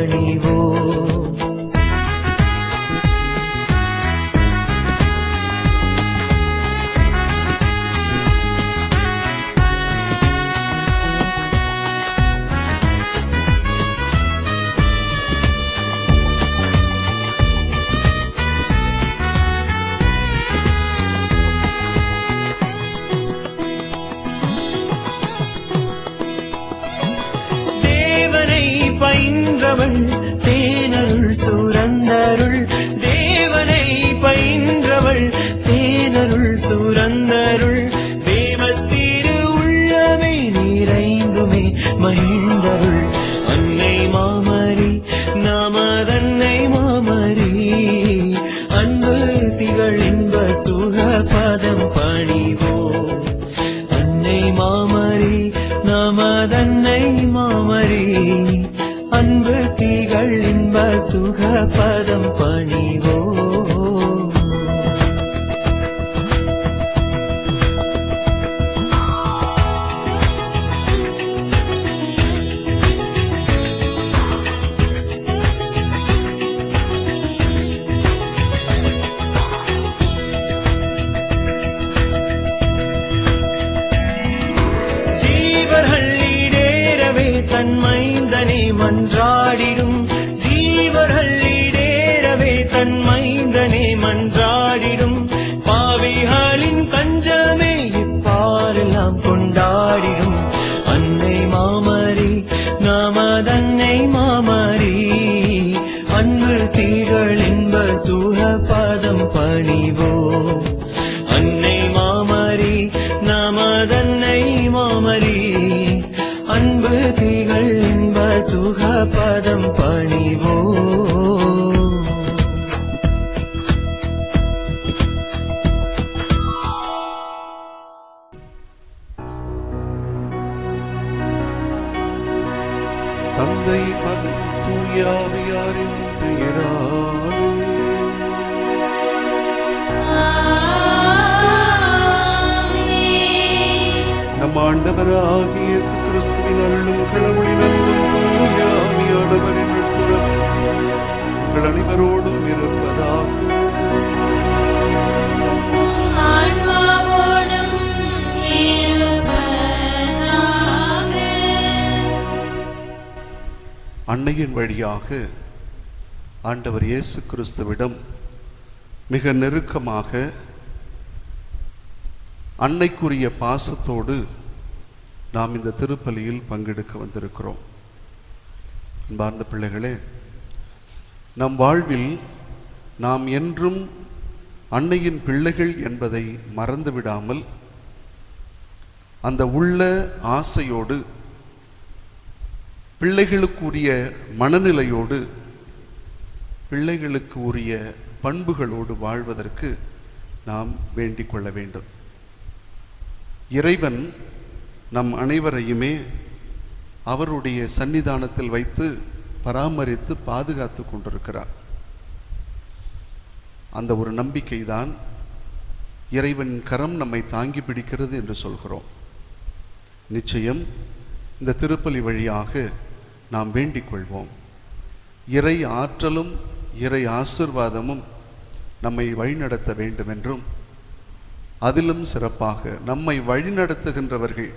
பதம் பாவிகளின் கஞ்சமே இப்பாரெல்லாம் கொண்டாடிடும். அன்னை மாமரி நாமதன்னை மாமரி. அன்பு தீகள் இன்ப சுக பதம் பணிவோம். அன்னை மாமரி நாமதன்னை மாமரி. அன்பு தீகள் இன்ப சுக பதம் பணிவோ ஆண்டவராகிய இயேசு கிறிஸ்துவின் அருளும் கடவுளின் அன்பும் தூயாவியானவரின் நட்புறவும் உங்கள் அனைவரோடும் இருப்பதாக. ஆன்மாவோடும் இருப்பதாக. அன்னையின் வழியாக ஆண்டவர் இயேசு கிறிஸ்துவிடம் மிக நெருக்கமாக அன்னைக்குரிய பாசத்தோடு நாம் இந்த திருப்பலியில் பங்கெடுக்க வந்திருக்கிறோம். அன்பார்ந்த பிள்ளைகளே நம் வாழ்வில் நாம் என்றும் அன்னையின் பிள்ளைகள் என்பதை மறந்து விடாமல் அந்த உள்ள ஆசையோடு பிள்ளைகளுக்குரிய மனநிலையோடு பிள்ளைகளுக்கு உரிய பண்புகளோடு வாழ்வதற்கு நாம் வேண்டிக் கொள்ள வேண்டும். இறைவன் நம் அனைவரையுமே அவருடைய சன்னிதானத்தில் வைத்து பராமரித்து பாதுகாத்து கொண்டிருக்கிறார். அந்த ஒரு நம்பிக்கைதான் இறைவன் கரம் நம்மை தாங்கி பிடிக்கிறது என்று சொல்கிறோம். நிச்சயம் இந்த திருப்பலி வழியாக நாம் வேண்டிக் கொள்வோம். இறை ஆற்றலும் இறை ஆசிர்வாதமும் நம்மை வழிநடத்த வேண்டும் என்றும் அதிலும் சிறப்பாக நம்மை வழிநடத்துகின்றவர்கள்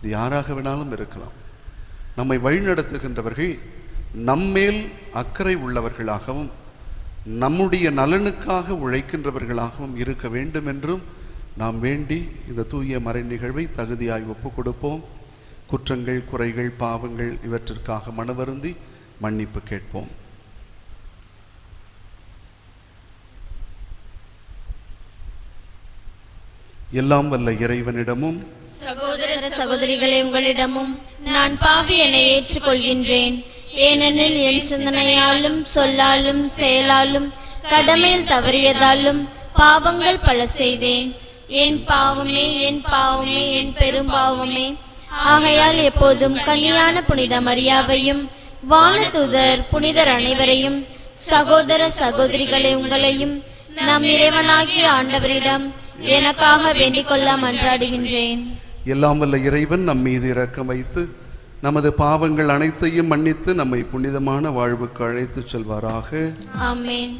இது யாராக வேணாலும் இருக்கலாம். நம்மை வழிநடத்துகின்றவர்கள் நம்மேல் அக்கறை உள்ளவர்களாகவும் நம்முடைய நலனுக்காக உழைக்கின்றவர்களாகவும் இருக்க வேண்டும் என்றும் நாம் வேண்டி இந்த தூய மறை நிகழ்வை தகுதியாய் ஒப்பு கொடுப்போம். குற்றங்கள் குறைகள் பாவங்கள் இவற்றிற்காக மனவருந்தி மன்னிப்பு கேட்போம். எல்லாம் வல்ல இறைவனிடமும் சகோதர சகோதரிகளை உங்களிடமும் நான் பாவி என ஏற்றுக்கொள்கின்றேன். ஏனெனில் என் சிந்தனையாலும் சொல்லாலும் செயலாலும் கடமையில் தவறியதாலும் பாவங்கள் பல செய்தேன். என் பாவமே என் பாவமே என் பெரும்பாவமே ஆகையால் எப்போதும் கன்னியான புனித மரியாவையும் வானதூதர் புனிதர் அனைவரையும் சகோதர சகோதரிகளை உங்களையும் நம் இறைவனாகிய ஆண்டவரிடம் எனக்காக வேண்டிக் கொள்ள மன்றாடுகின்றேன். எல்லாம் வல்ல இறைவன் நம் மீது இரக்கம் வைத்து நமது பாவங்கள் அனைத்தையும் மன்னித்து நம்மை புனிதமான வாழ்வுக்கு அழைத்துச் செல்வாராக. ஆமென்.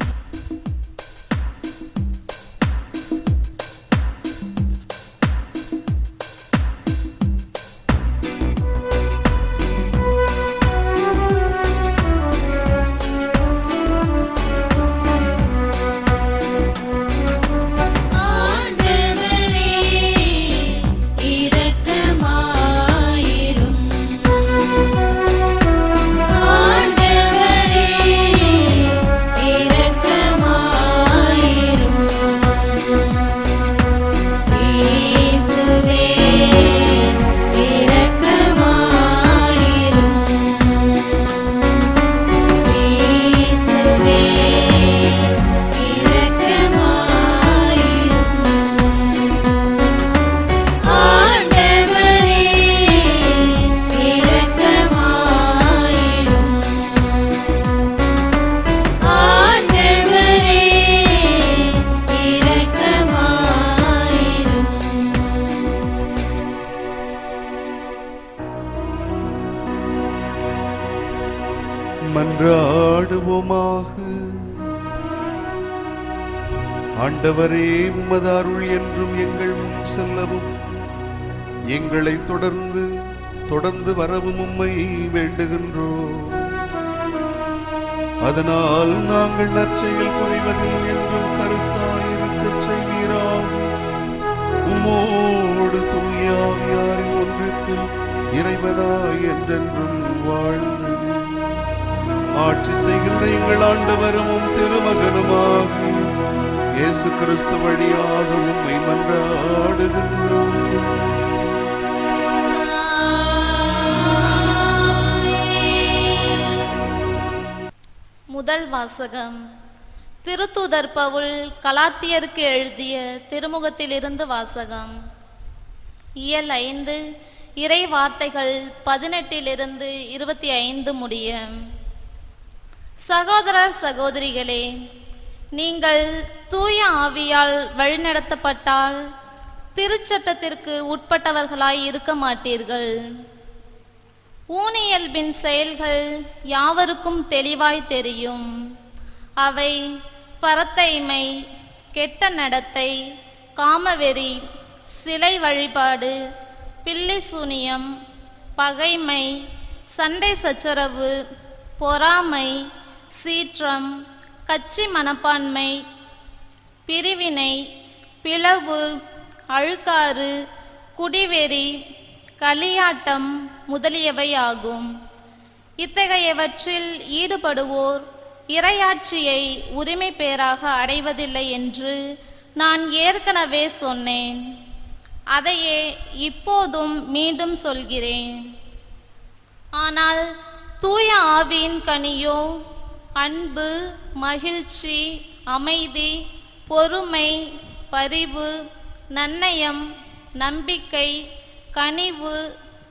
ஆண்டவரும் திருமகனுமாகி இயேசு கிறிஸ்து வழியாக உம்மை மன்றாடுகின்றோம். முதல் வாசகம். திருத்தூதர் பவுல் கலாத்தியருக்கு எழுதிய திருமுகத்திலிருந்து வாசகம். இயல் ஐந்து இறை வார்த்தைகள் பதினெட்டிலிருந்து இருபத்தி ஐந்து முடிய சகோதரர் சகோதரிகளே நீங்கள் தூய ஆவியால் வழிநடத்தப்பட்டால் திருச்சட்டத்திற்கு உட்பட்டவர்களாய் இருக்க மாட்டீர்கள். ஊனியல்பின் செயல்கள் யாவருக்கும் தெளிவாய் தெரியும். அவை பரத்தைமை கெட்ட நடத்தை காமவெறி சிலை வழிபாடு பில்லி சூனியம் பகைமை சண்டை சச்சரவு பொறாமை சீற்றம் கட்சி மனப்பான்மை பிரிவினை பிளவு அழுக்காறு குடிவெறி களியாட்டம் முதலியவை ஆகும். இத்தகையவற்றில் ஈடுபடுவோர் இரையாட்சியை உரிமை பேராக அடைவதில்லை என்று நான் ஏற்கனவே சொன்னேன். அதையே இப்போதும் மீண்டும் சொல்கிறேன். ஆனால் தூய ஆவியின் கனியோ அன்பு மகிழ்ச்சி அமைதி பொறுமை பரிவு நன்னயம் நம்பிக்கை கனிவு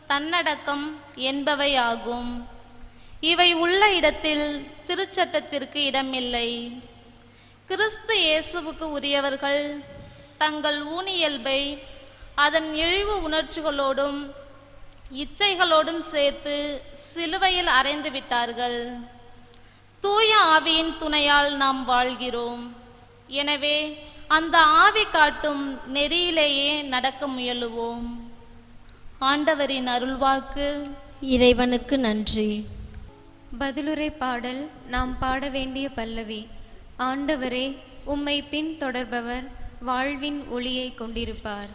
தன்னடக்கம் என்பவையாகும். இவை உள்ள இடத்தில் திருச்சட்டத்திற்கு இடமில்லை. கிறிஸ்து இயேசுவுக்கு உரியவர்கள் தங்கள் ஊனியல்பை அதன் இழிவு உணர்ச்சிகளோடும் இச்சைகளோடும் சேர்த்து சிலுவையில் அறைந்து விட்டார்கள். தூய ஆவியின் துணையால் நாம் வாழ்கிறோம். எனவே அந்த ஆவி காட்டும் நெறியிலேயே நடக்க முயலுவோம். ஆண்டவரின் அருள்வாக்கு. இறைவனுக்கு நன்றி. பதிலுரை பாடல் நாம் பாட வேண்டிய பல்லவி ஆண்டவரே உம்மை பின்தொடர்பவர் வாழ்வின் ஒளியை கொண்டிருப்பார்.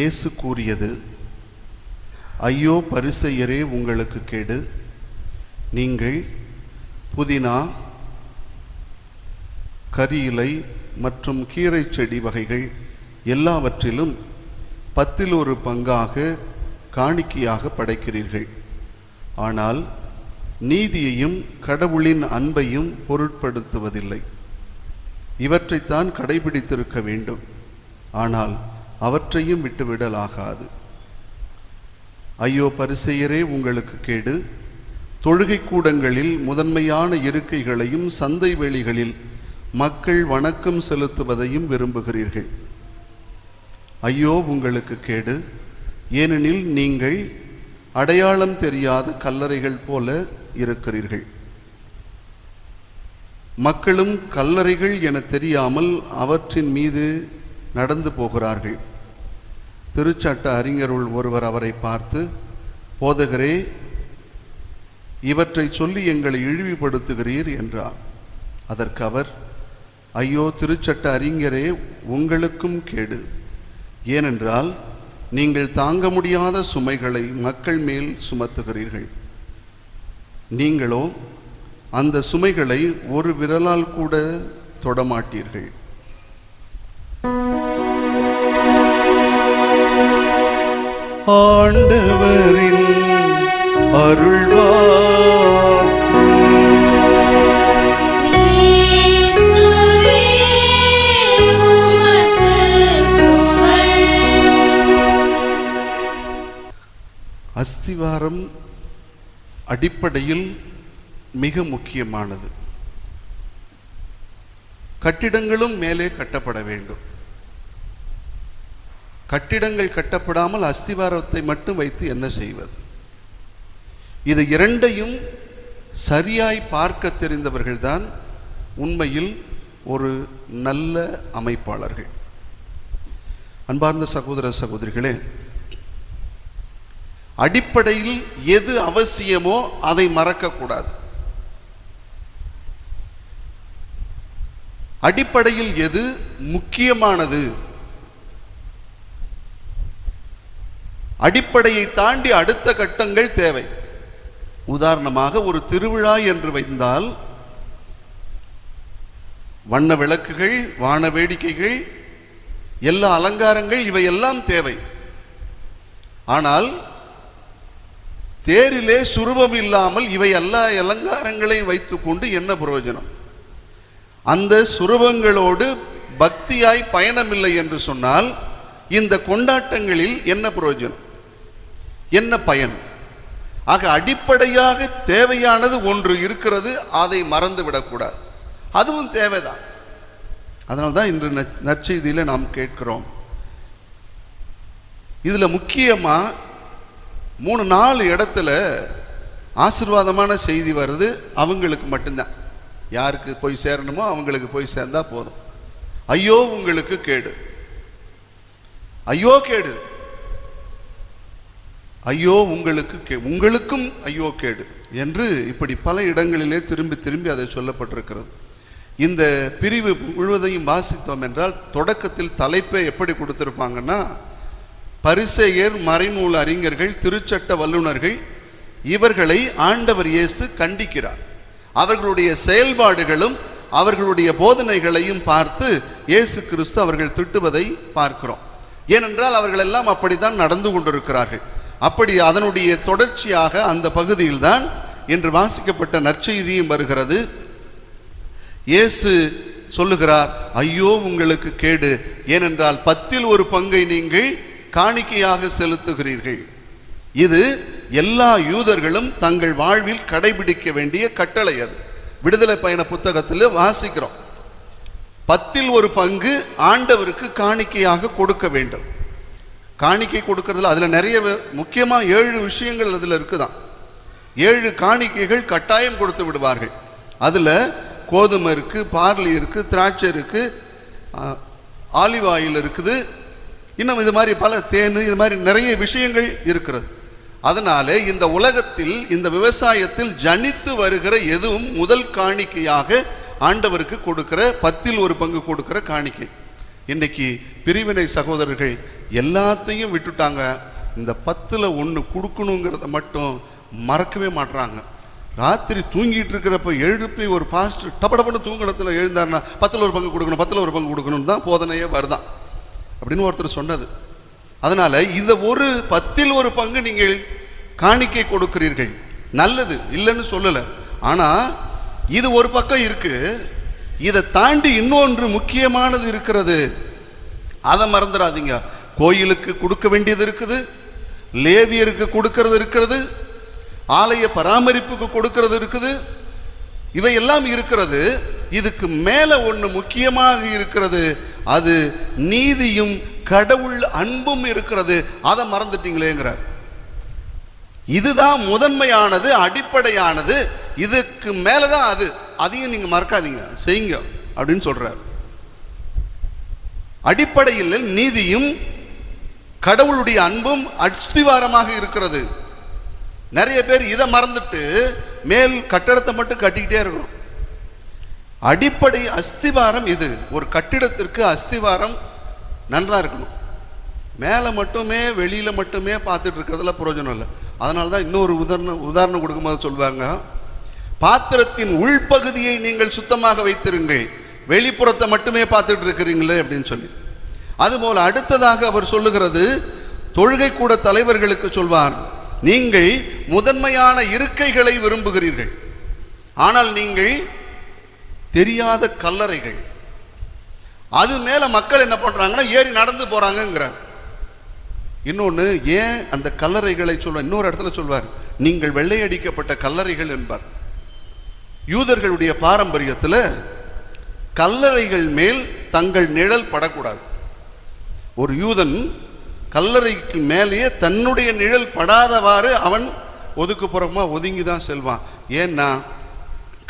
இயேசு கூறியது ஐயோ பரிசெயரே உங்களுக்கு கேடு. நீங்கள் புதினா கரியிலை மற்றும் கீரை செடி வகைகள் எல்லாவற்றிலும் பத்தில் ஒரு பங்காக காணிக்கையாக படைக்கிறீர்கள். ஆனால் நீதியையும் கடவுளின் அன்பையும் பொருட்படுத்துவதில்லை. இவற்றைத்தான் கடைபிடித்திருக்க வேண்டும். ஆனால் அவற்றையும் விட்டுவிடலாகாது. ஐயோ பரிசெயரே உங்களுக்கு கேடு. தொழுகை கூடங்களில் முதன்மையான இருக்கைகளையும் சந்தை வெளிகளில் மக்கள் வணக்கம் செலுத்துவதையும் விரும்புகிறீர்கள். ஐயோ உங்களுக்கு கேடு. ஏனெனில் நீங்கள் அடையாளம் தெரியாத கல்லறைகள் போல இருக்கிறீர்கள். மக்களும் கல்லறைகள் என தெரியாமல் அவற்றின் மீது நடந்து போகிறார்கள். திருச்சட்ட அறிஞருள் ஒருவர் அவரை பார்த்து போதகரே இவற்றை சொல்லி எங்களை இழிவுபடுத்துகிறீர் என்றார். அதற்கு அவர் ஐயோ திருச்சட்ட அறிஞரே உங்களுக்கும் கேடு. ஏனென்றால் நீங்கள் தாங்க முடியாத சுமைகளை மக்கள் மேல் சுமத்துகிறீர்கள். நீங்களோ அந்த சுமைகளை ஒரு விரலால் கூட தொடமாட்டீர்கள் ஆண்டவரின் அருள்வாக்கு அஸ்திவாரம் அடிப்படையில் மிக முக்கியமானது. கட்டிடங்களும் மேலே கட்டப்பட வேண்டும். கட்டிடங்கள் கட்டப்படாமல் அஸ்திவாரத்தை மட்டும் வைத்து என்ன செய்வது? இது இரண்டையும் சரியாய் பார்க்க தெரிந்தவர்கள்தான் உண்மையில் ஒரு நல்ல அமைப்பாளர்கள். அன்பார்ந்த சகோதர சகோதரிகளே அடிப்படையில் எது அவசியமோ அதை மறக்கக்கூடாது. அடிப்படையில் எது முக்கியமானது அடிப்படையை தாண்டி அடுத்த கட்டங்கள் தேவை. உதாரணமாக ஒரு திருவிழா என்று வைத்தால் வண்ண விளக்குகள் வான வேடிக்கைகள் எல்லா அலங்காரங்கள் இவையெல்லாம் தேவை. ஆனால் தேரிலே சுரூபம் இல்லாமல் இவை எல்லா அலங்காரங்களையும் வைத்துக்கொண்டு என்ன பிரயோஜனம்? அந்த சுரூபங்களோடு பக்தியாய் பயணமில்லை என்று சொன்னால் இந்த கொண்டாட்டங்களில் என்ன பிரயோஜனம்? என்ன பயன்? ஆக அடிப்படையாக தேவையானது ஒன்று இருக்கிறது அதை மறந்து விடக்கூடாது. அதுவும் தேவைதான். அதனால தான் இன்று நற்செய்தியில் நற்செய்தியில நாம் கேட்கிறோம். இதில் முக்கியமாக மூணு நாலு இடத்துல ஆசிர்வாதமான செய்தி வருது அவங்களுக்கு மட்டும்தான். யாருக்கு போய் சேரணுமோ அவங்களுக்கு போய் சேர்ந்தா போதும். ஐயோ உங்களுக்கு கேடு. ஐயோ கேடு. ஐயோ உங்களுக்கு கே உங்களுக்கும் ஐயோ கேடு என்று இப்படி பல இடங்களிலே திரும்பி திரும்பி அதை சொல்லப்பட்டிருக்கிறது. இந்த பிரிவு முழுவதையும் வாசித்தோம் என்றால் தொடக்கத்தில் தலைப்பை எப்படி கொடுத்திருப்பாங்கன்னா பரிசேயர் மறைநூல் அறிஞர்கள் திருச்சட்ட வல்லுனர்கள் இவர்களை ஆண்டவர் இயேசு கண்டிக்கிறார். அவர்களுடைய செயல்பாடுகளும் அவர்களுடைய போதனைகளையும் பார்த்து இயேசு கிறிஸ்து அவர்கள் திட்டுவதை பார்க்கிறோம். ஏனென்றால் அவர்கள் எல்லாம் அப்படித்தான் நடந்து கொண்டிருக்கிறார்கள். அப்படி அதனுடைய தொடர்ச்சியாக அந்த பகுதியில்தான் இன்று வாசிக்கப்பட்ட நற்செய்தியும் வருகிறது. இயேசு சொல்லுகிறார் ஐயோ உங்களுக்கு கேடு. ஏனென்றால் பத்தில் ஒரு பங்கை நீங்கள் காணிக்கையாக செலுத்துகிறீர்கள். இது எல்லா யூதர்களும் தங்கள் வாழ்வில் கடைபிடிக்க வேண்டிய கட்டளை அது. விடுதலை பயண புத்தகத்தில் வாசிக்கிறோம். பத்தில் ஒரு பங்கு ஆண்டவருக்கு காணிக்கையாக கொடுக்க வேண்டும். காணிக்கை கொடுக்கறதுல அதில் நிறைய முக்கியமாக ஏழு விஷயங்கள் அதில் இருக்குதான். ஏழு காணிக்கைகள் கட்டாயம் கொடுத்து விடுவார்கள். அதில் கோதுமை இருக்குது பார்லி இருக்குது திராட்சை இருக்குது ஆலிவ் ஆயில் இருக்குது. இன்னும் இது மாதிரி பல தேன் இது மாதிரி நிறைய விஷயங்கள் இருக்கிறது. அதனாலே இந்த உலகத்தில் இந்த விவசாயத்தில் ஜனித்து வருகிற எதுவும் முதல் காணிக்கையாக ஆண்டவருக்கு கொடுக்கிற பத்தில் ஒரு பங்கு கொடுக்கிற காணிக்கை. இன்னைக்கு பிரிவினை சகோதரர்கள் எல்லாத்தையும் விட்டுட்டாங்க. இந்த பத்தில் ஒன்று கொடுக்கணுங்கிறத மட்டும் மறக்கவே மாட்றாங்க. ராத்திரி தூங்கிட்டு இருக்கிறப்ப எழுப்பி ஒரு பாஸ்டர் டபடபன்னு தூங்குறதுல எழுந்தாருன்னா பத்தில் ஒரு பங்கு கொடுக்கணும் பத்தில் ஒரு பங்கு கொடுக்கணும் தான் போதனையே வருதான் அப்படின்னு ஒருத்தர் சொன்னது. அதனால் இந்த ஒரு பத்தில் ஒரு பங்கு நீங்கள் காணிக்கை கொடுக்கிறீர்கள். நல்லது இல்லைன்னு சொல்லலை. ஆனால் இது ஒரு பக்கம் இருக்குது இதை தாண்டி இன்னொன்று முக்கியமானது இருக்கிறது. அதை மறந்துடாதீங்க. கோயிலுக்கு கொடுக்க வேண்டியது இருக்குது லேவியருக்கு கொடுக்கறது இருக்கிறது ஆலய பராமரிப்புக்கு கொடுக்கறது இருக்குது. இவையெல்லாம் இருக்கிறது. இதுக்கு மேலே ஒன்று முக்கியமாக இருக்கிறது. அது நீதியும் கடவுள் அன்பும் இருக்கிறது. அதை மறந்துட்டீங்களேங்கிறார். இதுதான் முதன்மையானது அடிப்படையானது. இதுக்கு மேலதான் அது. அதையும் நீங்க மறக்காதீங்க. செய்யுங்க அப்படின்னு சொல்கிறார் அடிப்படையில் நீதியும் கடவுளுடைய அன்பும் அஸ்திவாரமாக இருக்கிறது. நிறைய பேர் இதை மறந்துட்டு மேல் கட்டடத்தை மட்டும் கட்டிக்கிட்டே இருக்கணும். அடிப்படை அஸ்திவாரம் இது. ஒரு கட்டிடத்திற்கு அஸ்திவாரம் நன்றாக இருக்கணும். மேலே மட்டுமே வெளியில் மட்டுமே பார்த்துட்டு இருக்கிறதுல பிரயோஜனம் இல்லை. அதனால தான் இன்னொரு உதாரணம் உதாரணம் கொடுக்கும்போது சொல்லுவாங்க பாத்திரத்தின் உள்பகுதியை நீங்கள் சுத்தமாக வைத்திருங்கள். வெளிப்புறத்தை மட்டுமே பார்த்துட்டு இருக்கிறீங்களே அப்படின்னு சொல்லி. அதுபோல் அடுத்ததாக அவர் சொல்லுகிறது தொழுகை கூட தலைவர்களுக்கு சொல்வார் நீங்கள் முதன்மையான இருக்கைகளை விரும்புகிறீர்கள். ஆனால் நீங்கள் தெரியாத கல்லறைகள். அது மேலே மக்கள் என்ன பண்ணுறாங்கன்னா ஏறி நடந்து போகிறாங்கங்கிற இன்னொன்று ஏன் அந்த கல்லறைகளை சொல்வார்? இன்னொரு இடத்துல சொல்வார் நீங்கள் வெள்ளையடிக்கப்பட்ட கல்லறைகள் என்பார். யூதர்களுடைய பாரம்பரியத்தில் கல்லறைகள் மேல் தங்கள் நிழல் படக்கூடாது. ஒரு யூதன் கல்லறைக்கு மேலேயே தன்னுடைய நிழல் படாதவாறு அவன் ஒதுக்குப்புறமாக ஒதுங்கி தான் செல்வான். ஏன்னா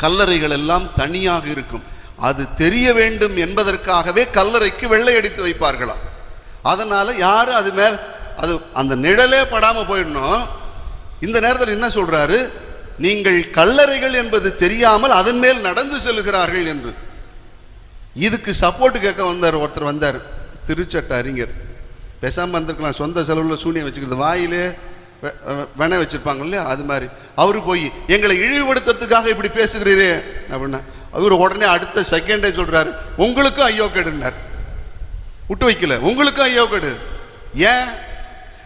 கல்லறைகள் எல்லாம் தனியாக இருக்கும். அது தெரிய வேண்டும் என்பதற்காகவே கல்லறைக்கு வெள்ளை அடித்து வைப்பார்களாம். அதனால் யாரும் அது மேல் அது அந்த நிழலே படாமல் போயிடணும். இந்த நேரத்தில் என்ன சொல்கிறாரு நீங்கள் கல்லறைகள் என்பது தெரியாமல் அதன் மேல் நடந்து செல்கிறார்கள் என்று. இதுக்கு சப்போர்ட் கேட்க வந்தார் ஒருத்தர் வந்தார். திருச்சட்ட அறிஞர். பேசாமல் இருந்திருக்கலாம் சொந்த செலவில் சூனியம் வச்சுக்கிறது. வாயிலே வெ- வச்சுருப்பாங்க வென இல்லையா? அது மாதிரி. அவர் போய் எங்களை இழிவுபடுத்துறதுக்காக இப்படி பேசுகிறீரே அப்படின்னா அவர் உடனே அடுத்த செகண்டே சொல்கிறாரு உங்களுக்கும் ஐயோ கெடுனார் விட்டு வைக்கல. உங்களுக்கும் ஐயோ கெடு. ஏன்?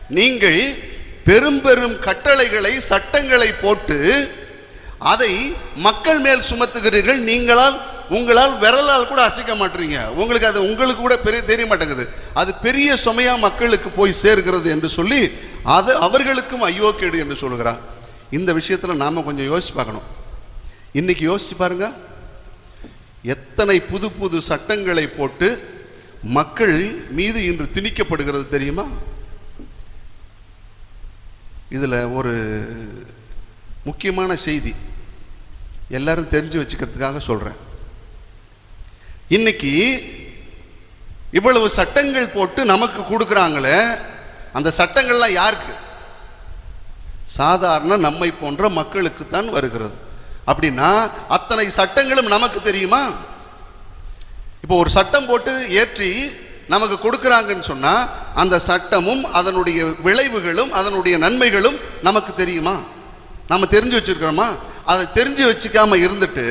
நீங்கள் பெரும் பெரும் கட்டளைகளை சட்டங்களை போட்டு அதை மக்கள் மேல் சுமத்துகிறீர்கள். நீங்களால் உங்களால் விரலால் கூட அசைக்க மாட்டீங்க. உங்களுக்கு அது உங்களுக்கு கூட பெரிய தெரிய மாட்டேங்குது. அது பெரிய சுமையாக மக்களுக்கு போய் சேர்கிறது என்று சொல்லி அது அவர்களுக்கும் ஐயோ கேடு என்று சொல்கிறான் இந்த விஷயத்தில் நாம் கொஞ்சம் யோசிச்சு பார்க்கணும். இன்னைக்கு யோசிச்சு பாருங்க. எத்தனை புது புது சட்டங்களை போட்டு மக்கள் மீது இன்று திணிக்கப்படுகிறது தெரியுமா? இதில் ஒரு முக்கியமான செய்தி. எல்லாரும் தெரிஞ்சு வச்சுக்கிறதுக்காக சொல்கிறேன் இன்னைக்கு இவ்வளவு சட்டங்கள் போட்டு நமக்கு கொடுக்குறாங்களே அந்த சட்டங்கள்லாம் யாருக்கு? சாதாரண நம்மை போன்ற மக்களுக்கு தான் வருகிறது. அப்படின்னா அத்தனை சட்டங்களும் நமக்கு தெரியுமா? இப்போ ஒரு சட்டம் போட்டு ஏற்றி நமக்கு கொடுக்குறாங்கன்னு சொன்னால் அந்த சட்டமும் அதனுடைய விளைவுகளும் அதனுடைய நன்மைகளும் நமக்கு தெரியுமா? நம்ம தெரிஞ்சு வச்சிருக்கிறோமா? அதை தெரிஞ்சு வச்சுக்காம இருந்துட்டு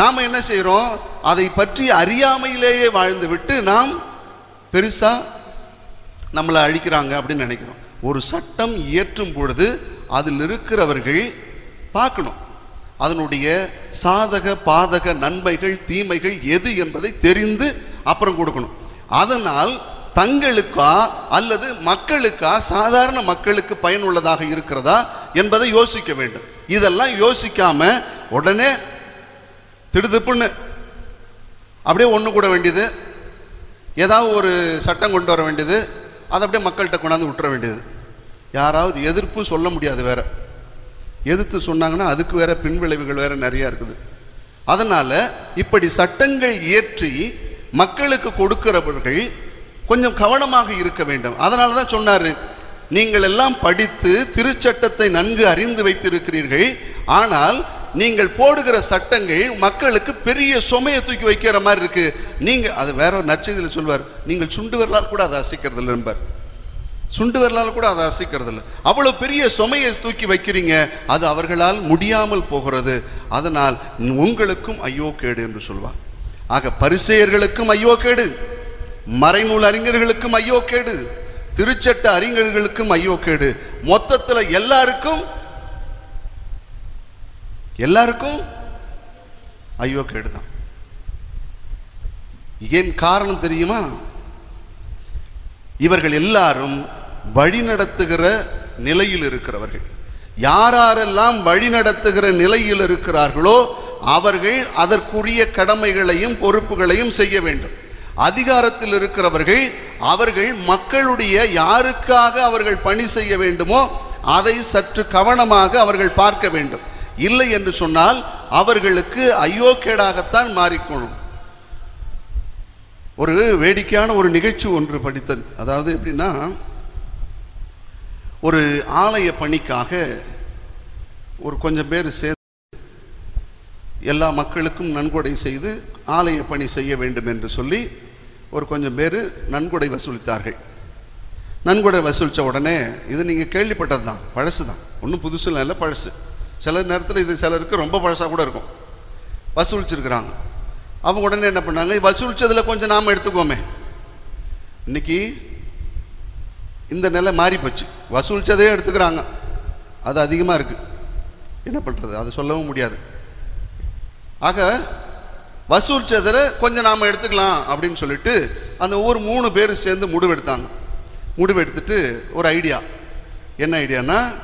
நாம் என்ன செய்கிறோம் அதை பற்றி அறியாமையிலேயே வாழ்ந்து விட்டு நாம் பெருசாக நம்மளை அழிக்கிறாங்க அப்படின்னு நினைக்கிறோம். ஒரு சட்டம் இயற்றும் பொழுது அதில் இருக்கிறவர்கள் பார்க்கணும். அதனுடைய சாதக பாதக நன்மைகள் தீமைகள் எது என்பதை தெரிந்து அப்புறம் கொடுக்கணும். அதனால் தங்களுக்கா அல்லது மக்களுக்கா சாதாரண மக்களுக்கு பயனுள்ளதாக இருக்கிறதா என்பதை யோசிக்க வேண்டும். இதெல்லாம் யோசிக்காம உடனே திடுதிப்புன்னு. அப்படியே ஒன்று கூட வேண்டியது. ஏதாவது ஒரு சட்டம் கொண்டு வர வேண்டியது. அதை அப்படியே மக்கள்கிட்ட கொண்டாந்து விட்டுற வேண்டியது. யாராவது எதிர்ப்பும் சொல்ல முடியாது வேற. எதிர்த்து சொன்னாங்கன்னா அதுக்கு வேற பின்விளைவுகள் வேற நிறையா இருக்குது. அதனால் இப்படி சட்டங்கள் இயற்றி மக்களுக்கு கொடுக்கிறவர்கள் கொஞ்சம் கவனமாக இருக்க வேண்டும். அதனால தான் சொன்னார் நீங்கள் எல்லாம் படித்து திருச்சட்டத்தை நன்கு அறிந்து வைத்திருக்கிறீர்கள். ஆனால் நீங்கள் போடுகிற சட்டங்கள் மக்களுக்கு பெரிய சுமையை தூக்கி வைக்கிற மாதிரி இருக்கு. நீங்க அது வேற ஒரு நற்செய்தியில் சொல்வார் நீங்கள் சுண்டு வரலால் கூட அதை அசைக்கிறது இல்லை சுண்டு வரலால் கூட அதை அசைக்கிறது இல்லை அவ்வளவு பெரிய சுமையை தூக்கி வைக்கிறீங்க அது அவர்களால் முடியாமல் போகிறது. அதனால் உங்களுக்கும் ஐயோ கேடு என்று சொல்வார். ஆக பரிசெயர்களுக்கும் ஐயோ கேடு மறைநூல் அறிஞர்களுக்கும் ஐயோ கேடு திருச்சட்ட அறிஞர்களுக்கும் ஐயோ கேடு. மொத்தத்தில் எல்லாருக்கும் எல்லாருக்கும் ஐயோ கேடுதான். ஏன் காரணம் தெரியுமா? இவர்கள் எல்லாரும் வழிநடத்துகிற நிலையில் இருக்கிறவர்கள். யாரெல்லாம் வழிநடத்துகிற நிலையில் இருக்கிறார்களோ அவர்கள் அதற்குரிய கடமைகளையும் பொறுப்புகளையும் செய்ய வேண்டும். அதிகாரத்தில் இருக்கிறவர்கள் அவர்கள் மக்களுடைய யாருக்காக அவர்கள் பணி செய்ய வேண்டுமோ அதை சற்று கவனமாக அவர்கள் பார்க்க வேண்டும். இல்லை என்று சொன்னால் அவர்களுக்கு ஐயோக்கேடாகத்தான் மாறிக்கணும் ஒரு வேடிக்கையான ஒரு நிகழ்ச்சி ஒன்று படித்தது. அதாவது எப்படின்னா ஒரு ஆலய பணிக்காக ஒரு கொஞ்சம் பேர் சேர்ந்து எல்லா மக்களுக்கும் நன்கொடை செய்து ஆலய பணி செய்ய வேண்டும் என்று சொல்லி ஒரு கொஞ்சம் பேர் நன்கொடை வசூலித்தார்கள். நன்கொடை வசூலித்த உடனே இது நீங்கள் கேள்விப்பட்டது தான் பழசு தான் ஒன்றும் புதுசுலாம் இல்லை பழசு. சில நேரத்தில் இது சிலருக்கு ரொம்ப பழசாக கூட இருக்கும். வசூலிச்சிருக்கிறாங்க. அவங்க உடனே என்ன பண்ணாங்க? வசூலித்ததில் கொஞ்சம் நாம் எடுத்துக்கோமே. இன்னைக்கு இந்த நிலை மாறி போச்சு எடுத்துக்கிறாங்க. அது அதிகமாக இருக்குது என்ன பண்ணுறது அதை சொல்லவும் முடியாது. ஆக வசூலித்ததில் கொஞ்சம் நாம் எடுத்துக்கலாம் அப்படின்னு சொல்லிட்டு அந்த ஒவ்வொரு மூணு பேர் சேர்ந்து முடிவெடுத்தாங்க. முடிவெடுத்துட்டு ஒரு ஐடியா. என்ன ஐடியானா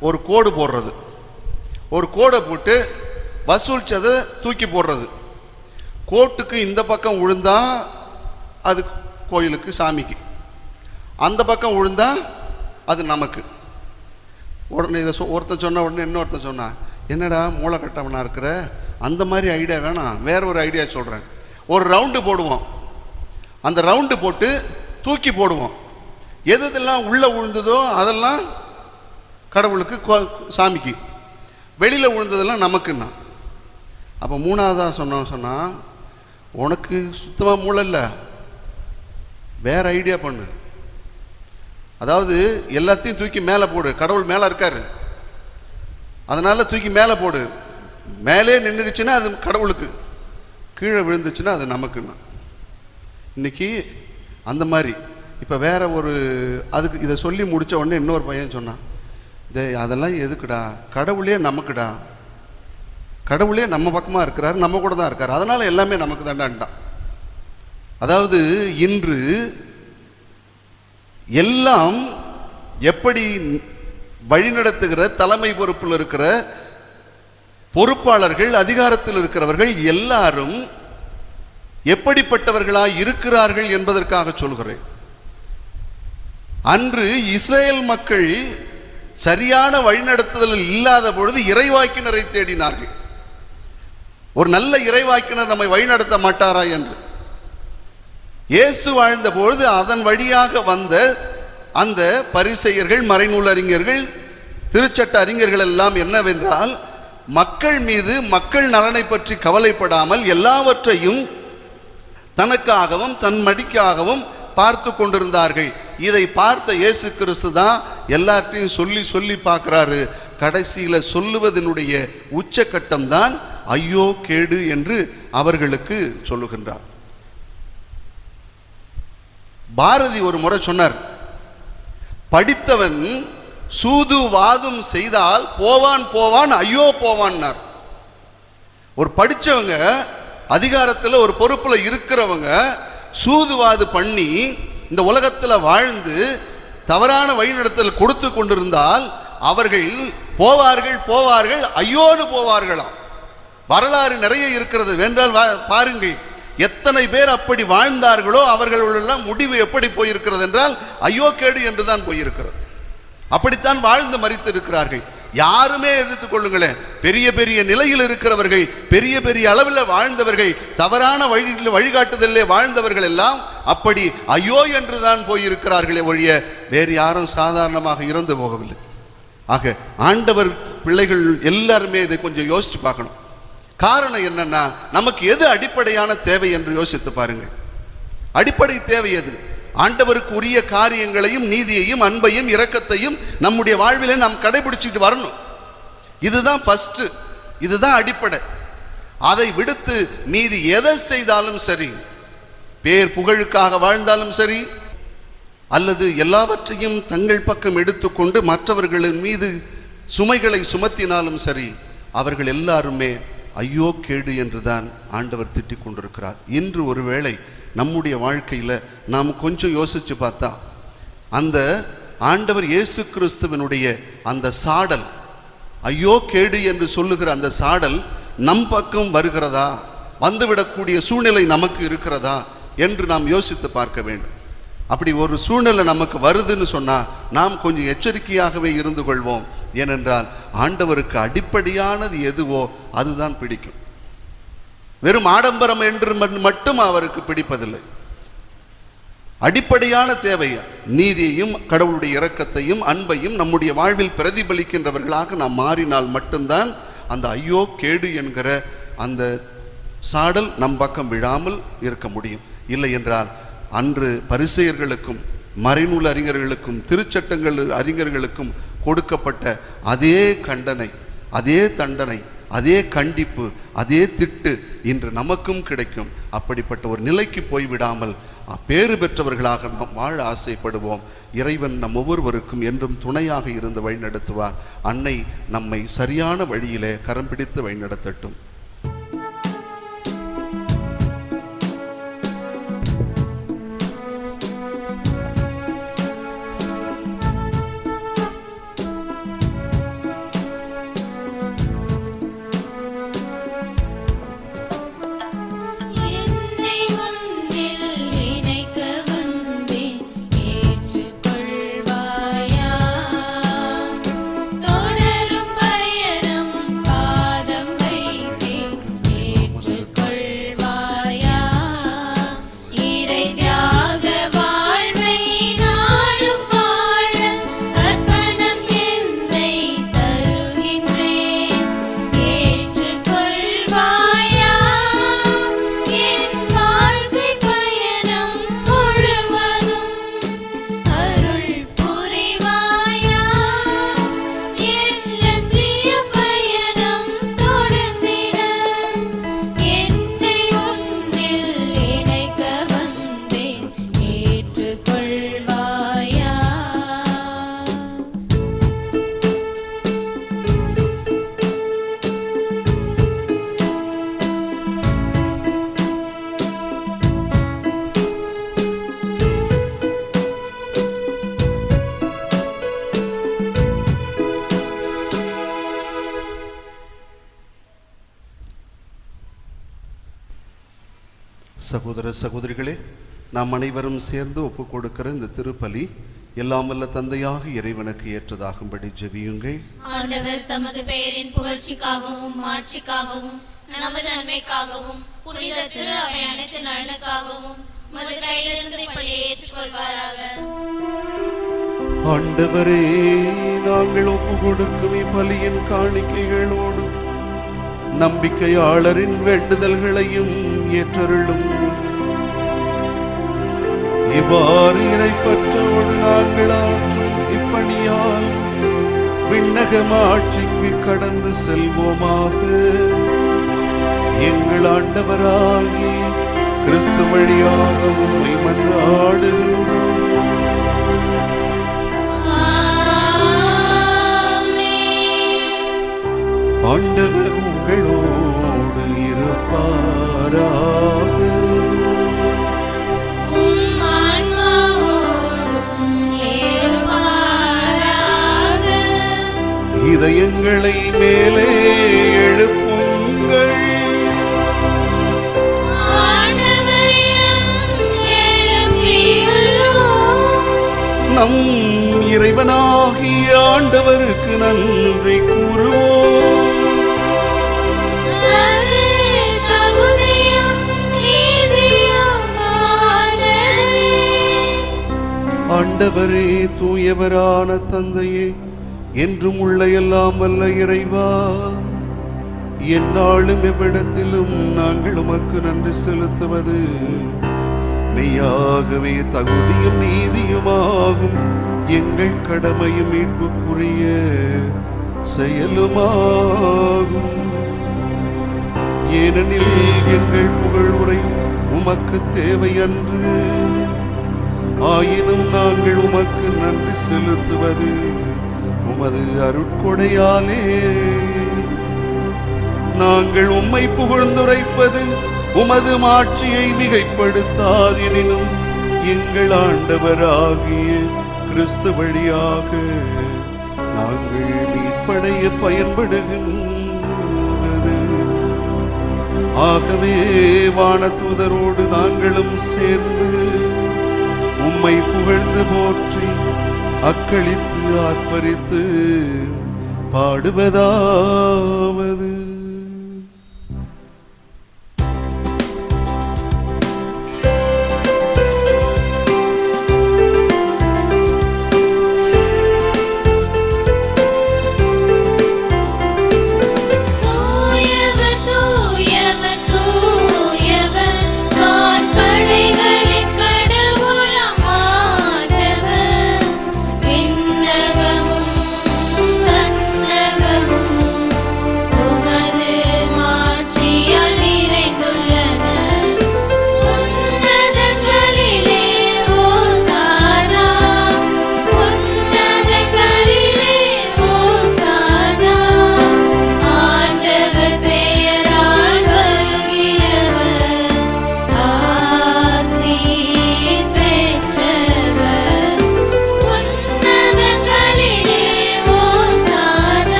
ஒரு கோடு போடுறது. ஒரு கோடை போட்டு வசூலிச்சதை தூக்கி போடுறது. கோட்டுக்கு இந்த பக்கம் விழுந்தா அது கோயிலுக்கு சாமிக்கு. அந்த பக்கம் விழுந்தா அது நமக்கு. உடனே இதை சொ- ஒருத்தன் சொன்ன உடனே இன்னொருத்தன் சொன்னான் என்னடா மூளைக்கட்டவனாக இருக்கிற? அந்த மாதிரி ஐடியா வேணாம். வேற ஒரு ஐடியா சொல்கிறேன் ஒரு ரவுண்டு போடுவோம். அந்த ரவுண்டு போட்டு தூக்கி போடுவோம். எது எதெல்லாம் உள்ளே விழுந்ததோ அதெல்லாம் கடவுளுக்கு கோ- சாமிக்கு. வெளியில் விழுந்ததெல்லாம் நமக்குன்னா. அப்போ மூணாவதாக சொன்னோம் சொன்னால் உனக்கு சுத்தமாக மூளை இல்லை. வேற ஐடியா பண்ணு. அதாவது எல்லாத்தையும் தூக்கி மேலே போடு. கடவுள் மேலே இருக்காரு. அதனால் தூக்கி மேலே போடு. மேலே நின்றுக்குச்சுன்னா அது கடவுளுக்கு. கீழே விழுந்துச்சுன்னா அது நமக்குன்னா. இன்னைக்கு அந்த மாதிரி. இப்போ வேற ஒரு அதுக்கு இதை சொல்லி முடித்த உடனே இன்னொரு பையன் சொன்னான். அதெல்லாம் எதுக்குடா? கடவுளே நமக்குடா. கடவுளே நம்ம பக்கமாக இருக்கிறார் நம்ம கூட தான் இருக்கார். அதனால எல்லாமே நமக்கு தாண்டான்டான் அதாவது இன்று எல்லாம் எப்படி வழிநடத்துகிற தலைமை பொறுப்பில் இருக்கிற பொறுப்பாளர்கள் அதிகாரத்தில் இருக்கிறவர்கள் எல்லாரும் எப்படிப்பட்டவர்களாய் இருக்கிறார்கள் என்பதற்காக சொல்கிறேன். அன்று இஸ்ரேல் மக்கள் சரியான வழிநடத்துதல் இல்லாத பொழுது இறைவாக்கினரை தேடினார்கள். ஒரு நல்ல இறைவாக்கினர் நம்மை வழிநடத்த மாட்டாரா என்று. இயேசு வாழ்ந்த பொழுது அதன் வழியாக வந்த அந்த பரிசெயர்கள் மறைநூல் அறிஞர்கள் திருச்சட்ட அறிஞர்கள் எல்லாம் என்னவென்றால் மக்கள் மீது மக்கள் நலனை பற்றி கவலைப்படாமல் எல்லாவற்றையும் தனக்காகவும் தன் மடிக்காகவும் பார்த்து கொண்டிருந்தார்கள். இதை பார்த்த இயேசு கிறிஸ்து தான் எல்லாத்தையும் சொல்லி சொல்லி பார்க்குறாரு. கடைசியில் சொல்லுவதனுடைய உச்சக்கட்டம் தான் ஐயோ கேடு என்று அவர்களுக்கு சொல்லுகின்றார். பாரதி ஒரு முறை சொன்னார் படித்தவன் சூது வாதும் செய்தால் போவான் போவான் ஐயோ போவான்னார். ஒரு படிச்சவங்க அதிகாரத்தில் ஒரு பொறுப்பில் இருக்கிறவங்க சூதுவாது பண்ணி இந்த உலகத்தில் வாழ்ந்து தவறான வழிநடத்தல் கொடுத்து கொண்டிருந்தால் அவர்கள் போவார்கள் போவார்கள் ஐயோடு போவார்களாம். வரலாறு நிறைய இருக்கிறது. வேண்டால் வா- பாருங்கள் எத்தனை பேர் அப்படி வாழ்ந்தார்களோ அவர்களெல்லாம் முடிவு எப்படி போயிருக்கிறது என்றால் ஐயோ கேடு என்று தான் போயிருக்கிறது. அப்படித்தான் வாழ்ந்து மறித்து இருக்கிறார்கள். யாருமே எடுத்துக்கொள்ளுங்களேன் பெரிய பெரிய நிலையில் இருக்கிறவர்கள் பெரிய பெரிய அளவில் வாழ்ந்தவர்கள் தவறான வழியில் வழிகாட்டுதலே வாழ்ந்தவர்கள் எல்லாம் அப்படி ஐயோ என்று தான் போயிருக்கிறார்களே ஒழிய வேறு யாரும் சாதாரணமாக இறந்து போகவில்லை. ஆக ஆண்டவர் பிள்ளைகள் எல்லாருமே இதை கொஞ்சம் யோசித்து பார்க்கணும். காரணம் என்னன்னா நமக்கு எது அடிப்படையான தேவை என்று யோசித்து பாருங்கள். அடிப்படை தேவை எது? ஆண்டவருக்கு உரிய காரியங்களையும் நீதியையும் அன்பையும் இரக்கத்தையும் நம்முடைய வாழ்விலே நாம் கடைபிடிச்சிட்டு வரணும். இதுதான் ஃபஸ்ட்டு இதுதான் அடிப்படை. அதை விடுத்து மீதி எதை செய்தாலும் சரி பேர் புகழுக்காக வாழ்ந்தாலும் சரி அல்லது எல்லாவற்றையும் தங்கள் பக்கம் எடுத்துக்கொண்டு மற்றவர்களின் மீது சுமைகளை சுமத்தினாலும் சரி அவர்கள் எல்லாருமே ஐயோ கேடு என்றுதான் ஆண்டவர் திட்டிக் கொண்டிருக்கிறார். இன்று ஒருவேளை நம்முடைய வாழ்க்கையில் நாம் கொஞ்சம் யோசித்து பார்த்தா அந்த ஆண்டவர் இயேசு கிறிஸ்துவனுடைய அந்த சாடல் ஐயோ கேடு என்று சொல்லுகிற அந்த சாடல் நம் பக்கம் வருகிறதா? வந்துவிடக்கூடிய சூழ்நிலை நமக்கு இருக்கிறதா? என்று நாம் யோசித்து பார்க்க வேண்டும். அப்படி ஒரு சூழ்நிலை நமக்கு வருதுன்னு சொன்னா நாம் கொஞ்சம் எச்சரிக்கையாகவே இருந்து கொள்வோம். ஏனென்றால் ஆண்டவருக்கு அடிப்படையானது எதுவோ அதுதான் பிடிக்கும். வெறும் ஆடம்பரம் என்று மட்டும் அவருக்கு பிடிப்பதில்லை. அடிப்படையான தேவை நீதியையும் கடவுளுடைய இரக்கத்தையும் அன்பையும் நம்முடைய வாழ்வில் பிரதிபலிக்கின்றவர்களாக நாம் மாறினால் மட்டும்தான் அந்த ஐயோ கேடு என்கிற அந்த சாடல் நம் பக்கம் விழாமல் இருக்க முடியும். இல்லை என்றால் அன்று பரிசெயர்களுக்கும் மறைநூல் அறிஞர்களுக்கும் திருச்சட்டங்கள் அறிஞர்களுக்கும் கொடுக்கப்பட்ட அதே கண்டனை அதே தண்டனை அதே கண்டிப்பு அதே திட்டு இன்று நமக்கும் கிடைக்கும். அப்படிப்பட்ட ஒரு நிலைக்கு போய்விடாமல் பேறு பெற்றவர்களாக நாம் வாழ ஆசைப்படுவோம். இறைவன் நம் ஒவ்வொருவருக்கும் என்றும் துணையாக இருந்து வழிநடத்துவார். அன்னை நம்மை சரியான வழியிலே கரம் பிடித்து வழிநடத்தட்டும். நாம் அனைவரும் சேர்ந்து ஒப்பு கொடுக்கிற இந்த திருப்பலி எல்லாம் வல்ல தந்தையாக இறைவனுக்கு ஏற்றதாகும்படி ஜெபியுங்கள். ஆண்டவர் தமது பெயரின் புகழ்ச்சிக்காகவும் மாட்சிக்காகவும் நமது நன்மைக்காகவும் புனித திரு அவை அனைத்து நலனுக்காகவும் மது கையிலிருந்து இப்படியை ஏற்றுக்கொள்வாராக. ஆண்டவரே நாங்கள் ஒப்பு கொடுக்கும் இப்பலியின் காணிக்கைகளோடு நம்பிக்கையாளரின் வேண்டுதல்களையும் ஏற்றருளும். இவ்வாறு இறைப்பற்றோடு நாங்கள் ஆற்றும் இப்பணியால் விண்ணகம் ஆட்சிக்கு கடந்து செல்வோமாக. எங்கள் ஆண்டவராகி கிறிஸ்து வழியாக உண்மை மன்றாடுகின்றோம் ஆண்டவர் உங்களோடு இருப்பாரா? இதயங்களை மேலே எழுப்புங்கள். நம் இறைவனாகிய ஆண்டவருக்கு நன்றி கூறுவோம். ஆண்டவரே தூயவரான தந்தையே என்றும் உள்ள எல்லாம் அல்ல இறைவா. என்னாலும் எவ்விடத்திலும் நாங்கள் உமக்கு நன்றி செலுத்துவது. மெய்யாகவே தகுதியும் நீதியுமாகும். எங்கள் கடமையும் மீட்புக்குரிய செயலுமாகும். ஏனெனில் எங்கள் புகழ்வுரை உமக்கு தேவையன்று ஆயினும் நாங்கள் உமக்கு நன்றி செலுத்துவது. உமது அருட்கொடையாலே. நாங்கள் உம்மை புகழ்ந்துரைப்பது உமது மாட்சியை மிகைப்படுத்தாதெனினும் எங்கள் ஆண்டவராகிய கிறிஸ்து வழியாக நாங்கள் மீட்படைய பயன்படுகின்றது. ஆகவே வானதூதரோடு நாங்களும் சேர்ந்து உம்மை புகழ்ந்து போற்றி அக்களித்து ஆர்ப்பரித்து பாடுவதாவது.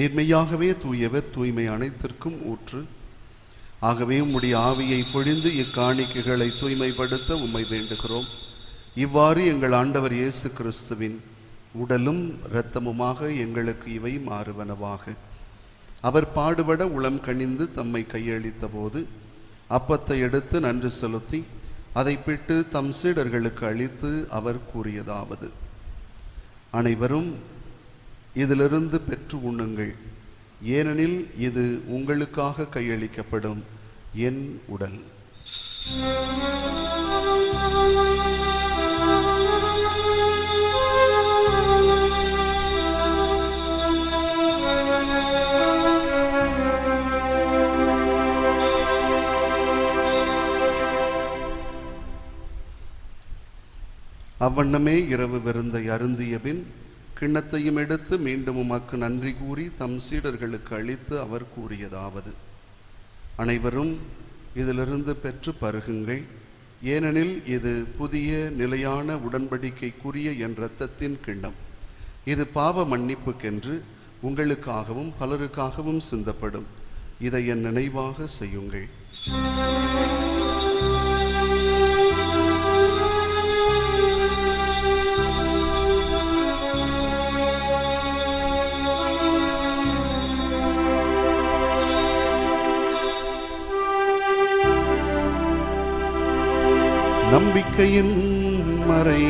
நேர்மையாகவே தூயவர் தூய்மை அனைத்திற்கும் ஊற்று. ஆகவே உம்முடைய ஆவியை பொழிந்து இக்காணிக்கைகளை தூய்மைப்படுத்த உம்மை வேண்டுகிறோம். இவ்வாறு எங்கள் ஆண்டவர் இயேசு கிறிஸ்துவின் உடலும் இரத்தமுமாக எங்களுக்கு இவை மாறுவனவாக. அவர் பாடுபட உளம் கணிந்து தம்மை கையளித்த போது அப்பத்தை எடுத்து நன்றி செலுத்தி அதை பிட்டு தம் சீடர்களுக்கு அளித்து அவர் கூறியதாவது. அனைவரும் இதிலிருந்து பெற்று உண்ணுங்கள். ஏனெனில் இது உங்களுக்காக கையளிக்கப்படும் என் உடல். அவ்வண்ணமே இரவு விருந்தை அருந்திய பின் கிண்ணத்தையும் எடுத்து மீண்டும் உமக்கு நன்றி கூறி தம் சீடர்களுக்கு அளித்து அவர் கூறியதாவது. அனைவரும் இதிலிருந்து பெற்று பருகுங்கள். ஏனெனில் இது புதிய நிலையான உடன்படிக்கைக்குரிய என் இரத்தத்தின் கிண்ணம். இது பாவ மன்னிப்புக்கென்று உங்களுக்காகவும் பலருக்காகவும் சிந்தப்படும். இதை என் நினைவாக செய்யுங்கள். வாழ்க்கையின் மறை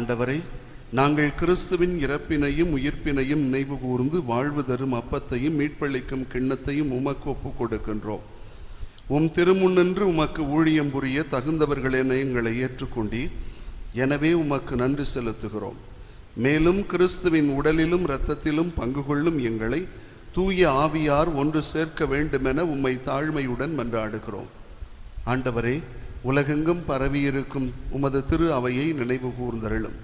ஆண்டவரை நாங்கள் கிறிஸ்துவின் இறப்பினையும் உயிர்ப்பினையும் நினைவு கூர்ந்து வாழ்வு தரும் அப்பத்தையும் மீட்பளிக்கும் கிண்ணத்தையும் உமக்கு ஒப்பு கொடுக்கின்றோம். உம் திருமுன்னின்று உமக்கு ஊழியம் புரிய தகுந்தவர்கள் என எங்களை ஏற்றுக்கொண்டீர். எனவே உமக்கு நன்றி செலுத்துகிறோம். மேலும் கிறிஸ்துவின் உடலிலும் இரத்தத்திலும் பங்கு கொள்ளும் எங்களை தூய ஆவியார் ஒன்று சேர்க்க வேண்டுமென உம்மை தாழ்மையுடன் மன்றாடுகிறோம். ஆண்டவரே உலகெங்கும் பரவியிருக்கும் உமது திரு அவையை நினைவு கூர்ந்தருளும்.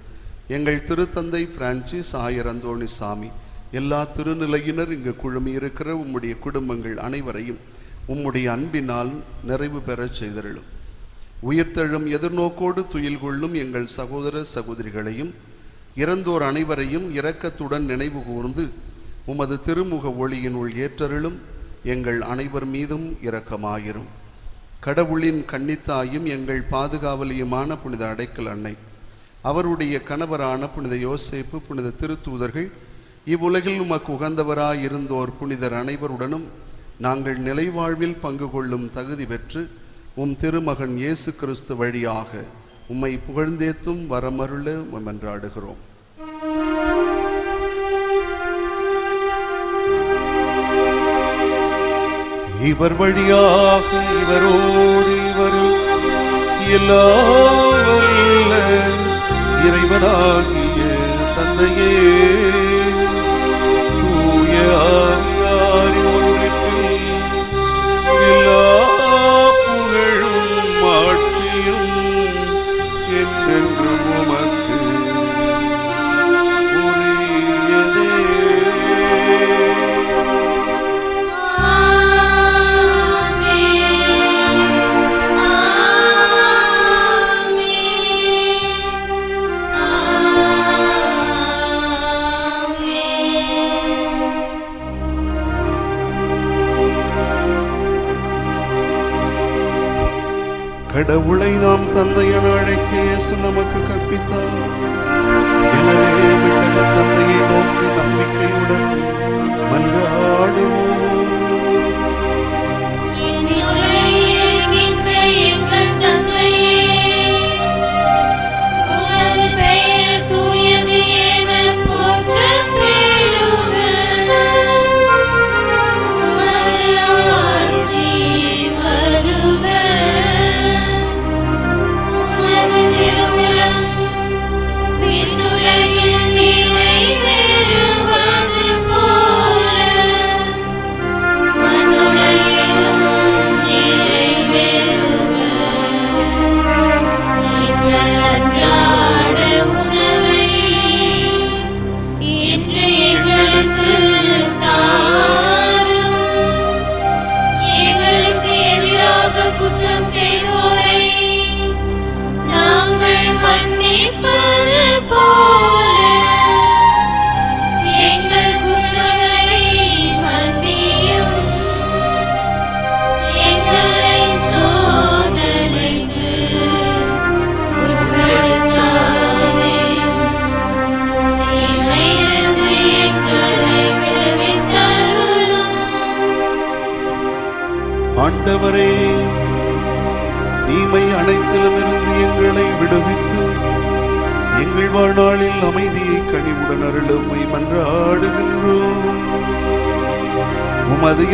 எங்கள் திருத்தந்தை பிரான்சிஸ் ஆயர் அந்தோணி சாமி எல்லா திருநிலையினர் இங்கு குழுமியிருக்கிற உம்முடைய குடும்பங்கள் அனைவரையும் உம்முடைய அன்பினால் நிறைவு பெறச் செய்தருளும். உயிர்த்தெழும் எதிர்நோக்கோடு துயில் கொள்ளும் எங்கள் சகோதர சகோதரிகளையும் இறந்தோர் அனைவரையும் இரக்கத்துடன் நினைவு கூர்ந்து உமது திருமுக ஒளியினுள் ஏற்றருளும் எங்கள் அனைவர் மீதும் இரக்கமாயிரும். கடவுளின் கன்னித்தாயும் எங்கள் பாதுகாவலியுமான புனித அடைக்கல் அன்னை. அவருடைய கணவரான புனித யோசேப்பு புனித திருத்தூதர்கள் இவ்வுலகில் உமக்கு உகந்தவராய் இருந்தோர் புனிதர் அனைவருடனும் நாங்கள் நிலைவாழ்வில் பங்கு கொள்ளும் தகுதி பெற்று உம் திருமகன் இயேசு கிறிஸ்து வழியாக உம்மை புகழ்ந்தேத்தும் வரமருள மன்றாடுகிறோம் இவர் வழியாக இவரோடு இவரும். எல்லாம்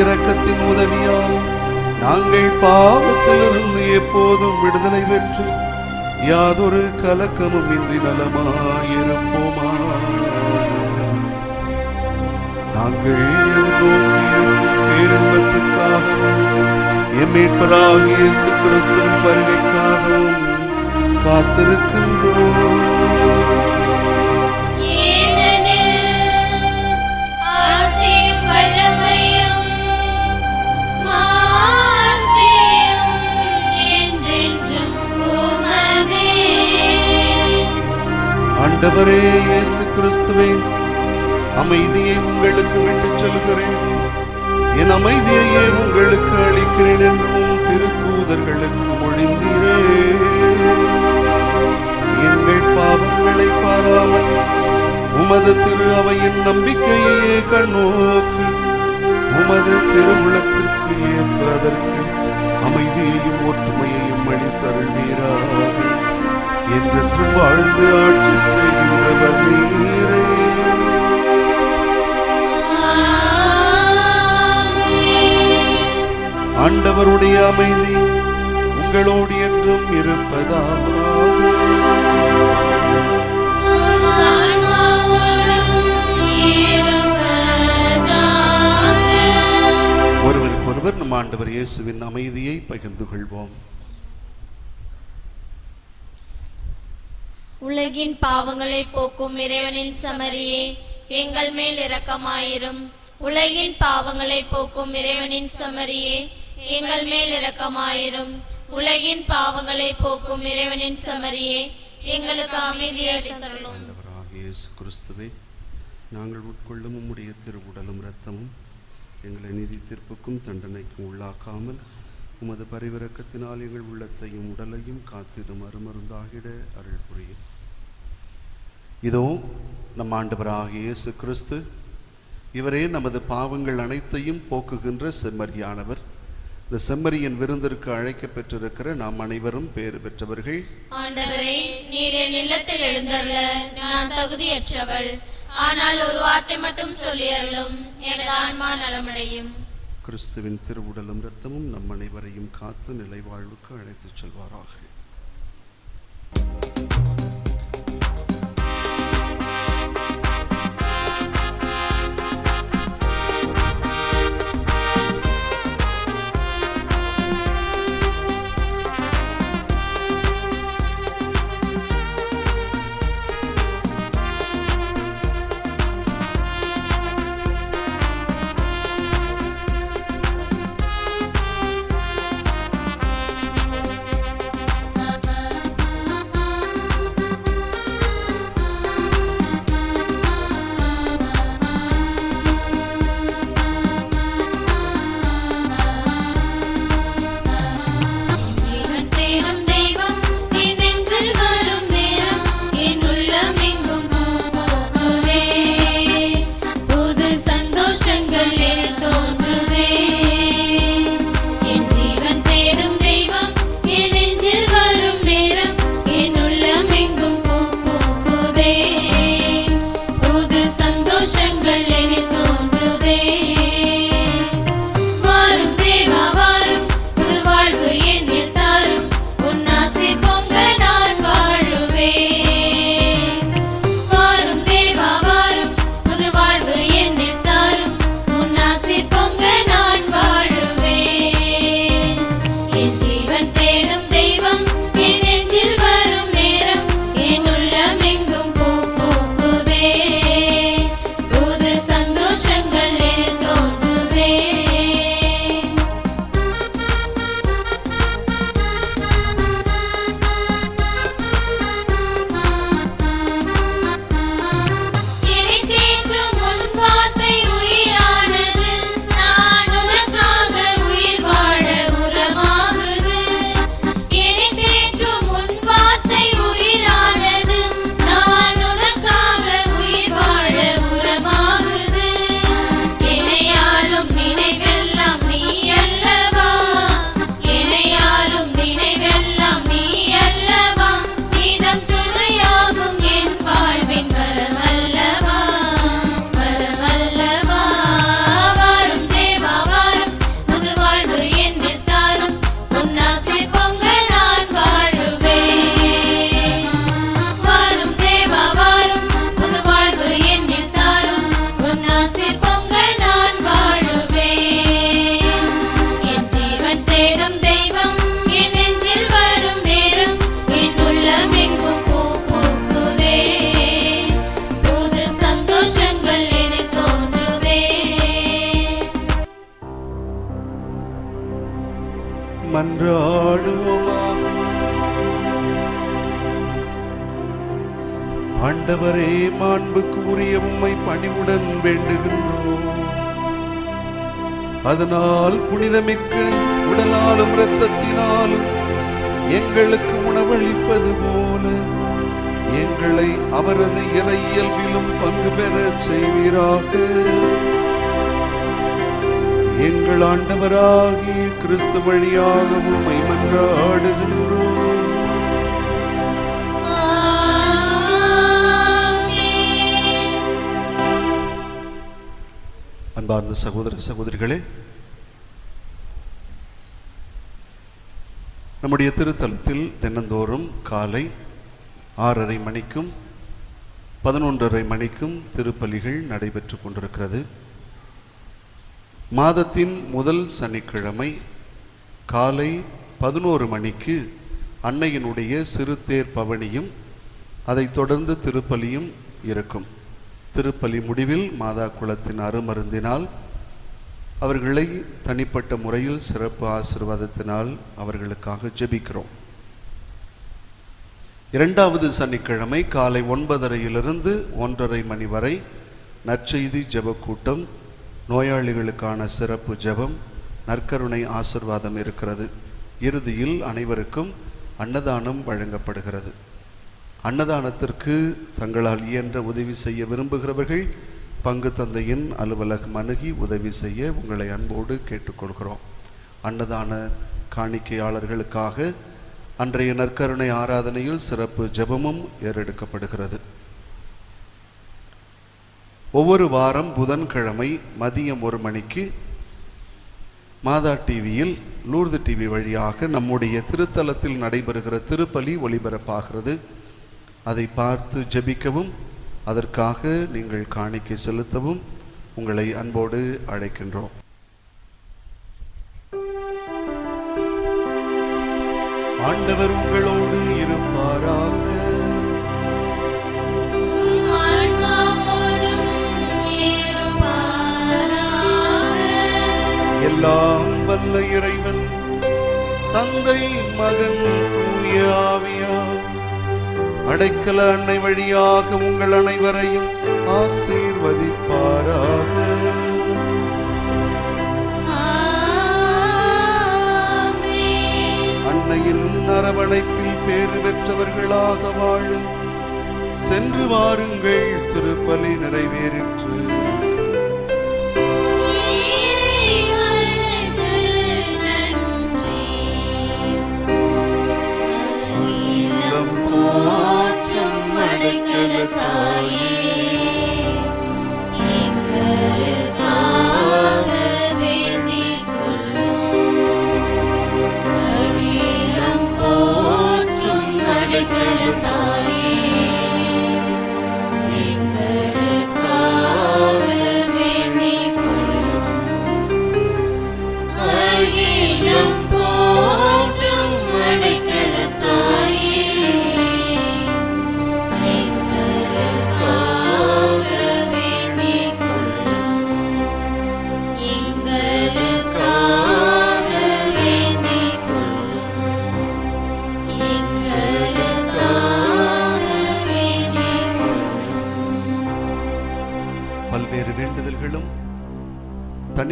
இரக்கத்தின் உதவியால் நாங்கள் பாவத்திலிருந்து எப்போதும் விடுதலை பெற்று யாதொரு கலக்கமும் இன்றி நலமாயிருப்போமா? நாங்கள் எதிர்நோக்கிய பேரின்பத்துக்காகவும் கிறிஸ்துவின் வருகைக்காகவும் காத்திருக்கின்றோம். ஆண்டவரே இயேசு கிறிஸ்துவே அமைதியை உங்களுக்கு விட்டுச் சொல்கிறேன் என் அமைதியையே உங்களுக்கு அளிக்கிறேன் என்றும் திருத்தூதர்களுக்கு மொழிந்தீரே. எங்கள் பாவங்களை பாராமல் உமது திரு அவையின் நம்பிக்கையே கண்ணோக்கி உமது திருவுளத்திற்கு ஏற்பதற்கு அமைதியையும் ஒற்றுமை வாழ்ந்து ஆட்சி செய்கின்றவர் நீரே. ஆண்டவருடைய அமைதி உங்களோடு என்றும் இருப்பதாக. ஒருவருக்கொருவர் நம் ஆண்டவர் இயேசுவின் அமைதியை பகிர்ந்து கொள்வோம். உலகின் பாவங்களை போக்கும் இறைவனின் சமரியே எங்கள் மேல் இரக்கமாயிரும். உலகின் பாவங்களை போக்கும் இறைவனின் சமரியே எங்கள் மேல் இரக்கமாயிரும். உலகின் பாவங்களை போக்கும் இறைவனின் சமரியே எங்களுக்கு அமைதியை தருளும் கிறிஸ்துவே நாங்கள் உட்கொள்ளும் உம்முடைய திருவுடலும் இரத்தமும் எங்களை நீதி தீர்ப்புக்கும் தண்டனைக்கும் உள்ளாக்காமல் உமது பரிவிறக்கத்தினால் எங்கள் உள்ளத்தையும் உடலையும் காத்திடும் அருமருந்தாகிட அருள் புரியும் இதோ நம் ஆண்டவராகிய இயேசு கிறிஸ்து. இவரே நமது பாவங்கள் அனைத்தையும் போக்குகின்ற செம்மறியானவர். இந்த செம்மறியின் விருந்திற்கு அழைக்கப் பெற்றிருக்கிற நாம் அனைவரும் பேறு பெற்றவர்கள். ஆண்டவரே நீர் என் இல்லத்தில் எழுந்தருள நான் தகுதியற்றவள். ஆனால் ஒரு வார்த்தை மட்டும் சொல்லியருளும் எனது ஆன்மா நலமடையும். கிறிஸ்துவின் திருவுடலும் இரத்தமும் நம் அனைவரையும் காத்து நிலை வாழ்வுக்கு அழைத்துச் செல்வாராக. ஆண்டவராகிய கிறிஸ்து வழியாக உம்மை மன்றாடுகின்றோம். அன்பார்ந்த சகோதர சகோதரிகளே நம்முடைய திருத்தலத்தில் தினந்தோறும் காலை ஆறரை மணிக்கும் பதினொன்றரை மணிக்கும் திருப்பலிகள் நடைபெற்று கொண்டிருக்கிறது. மாதத்தின் முதல் சனிக்கிழமை காலை பதினோரு மணிக்கு அன்னையினுடைய சிறுதேர் பவனியும் அதைத் தொடர்ந்து திருப்பலியும் இருக்கும். திருப்பலி முடிவில் மாதா குலத்தின் அருமருந்தினால் அவர்களை தனிப்பட்ட முறையில் சிறப்பு ஆசிர்வாதத்தினால் அவர்களுக்காக ஜெபிக்கிறோம். இரண்டாவது சனிக்கிழமை காலை ஒன்பதரையிலிருந்து ஒன்றரை மணி வரை நற்செய்தி ஜெபக்கூட்டம் நோயாளிகளுக்கான சிறப்பு ஜெபம் நற்கருணை ஆசிர்வாதம் இருக்கிறது. இறுதியில் அனைவருக்கும் அன்னதானம் வழங்கப்படுகிறது. அன்னதானத்திற்கு தங்களால் இயன்ற உதவி செய்ய விரும்புகிறவர்கள் பங்கு தந்தையின் அலுவலகம் அணுகி உதவி செய்ய உங்களை அன்போடு கேட்டுக்கொள்கிறோம். அன்னதான காணிக்கையாளர்களுக்காக அன்றைய நற்கருணை ஆராதனையில் சிறப்பு ஜெபமும் ஏறெடுக்கப்படுகிறது. ஒவ்வொரு வாரம் புதன்கிழமை மதியம் ஒரு மணிக்கு மாதா டிவியில் லூர்து டிவி வழியாக நம்முடைய திருத்தலத்தில் நடைபெறுகிற திருப்பலி ஒளிபரப்பாகிறது. அதை பார்த்து ஜெபிக்கவும் அதற்காக நீங்கள் காணிக்கை செலுத்தவும் உங்களை அன்போடு அழைக்கின்றோம். ஆண்டவர் உங்களோடு இருப்பாராக. எல்லாம் வல்ல இறைவன் தந்தை மகன் தூய அடைக்கல அன்னை வழியாக உங்கள் அனைவரையும் ஆசீர்வதிப்பாராக. அன்னையின் அரவணைப்பில் பேறு பெற்றவர்களாக வாழ சென்று வாருங்கள் திருப்பலி நிறைவேறிற்று.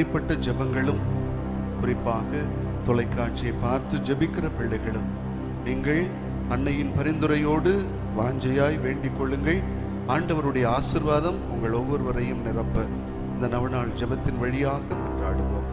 தனிப்பட்ட ஜெபங்களும் குறிப்பாக தொலைக்காட்சியை பார்த்து ஜெபிக்கிற பிள்ளைகளும் நீங்கள் அன்னையின் பரிந்துரையோடு வாஞ்சையாய் வேண்டிக் கொள்ளுங்கள். ஆண்டவருடைய ஆசிர்வாதம் உங்கள் ஒவ்வொருவரையும் நிரப்ப இந்த நவநாள் ஜெபத்தின் வழியாக கொண்டாடுவோம்.